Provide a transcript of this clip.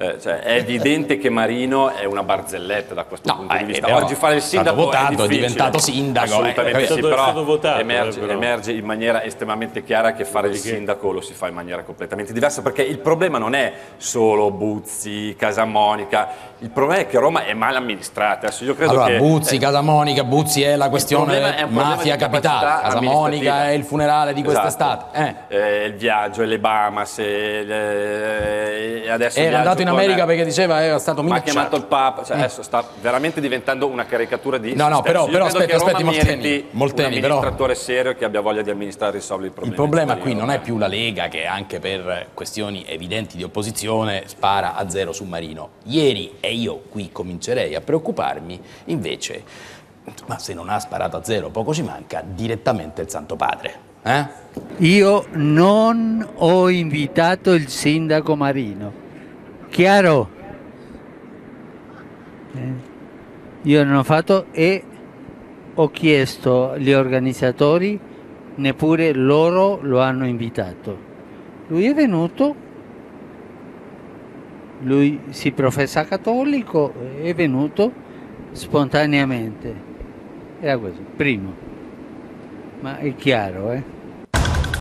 eh, cioè, è evidente che Marino è una barzelletta da questo No, punto di eh, vista. Oggi fare il è sindaco votato, è difficile. diventato sindaco, eh, Assolutamente è sì, stato- è però, stato votato, emerge, però. emerge in maniera estremamente chiara che fare il sindaco lo si fa in maniera completamente diversa, perché il problema non è solo Buzzi, Casamonica, il problema è che Roma è mal amministrata. Adesso io credo Allora, che, Buzzi, eh, Casamonica, Buzzi è la questione è mafia capitale, Casamonica è il funerale di quest'estate. Esatto. Eh. Eh, il viaggio, le Bahamas, e e adesso Era andato in con- America perché diceva era stato mi ha chiamato minacciato. il Papa, cioè adesso sta veramente diventando una caricatura di No, no, stesso. però- però che Roma aspetti, Molteni, Molteni, un però- amministratore serio che abbia voglia di amministrare e risolvere i Il problema del qui non è più la Lega che anche per questioni evidenti di opposizione spara a zero su Marino. Ieri, e io qui comincerei a preoccuparmi, invece, ma se non ha sparato a zero, poco ci manca, direttamente il Santo Padre. Eh? Io non ho invitato il sindaco Marino. Chiaro? Eh, Io non ho fatto e ho chiesto agli organizzatori, neppure loro lo hanno invitato. Lui è venuto, lui si professa cattolico, è venuto spontaneamente. Era così, primo. Ma è chiaro, eh?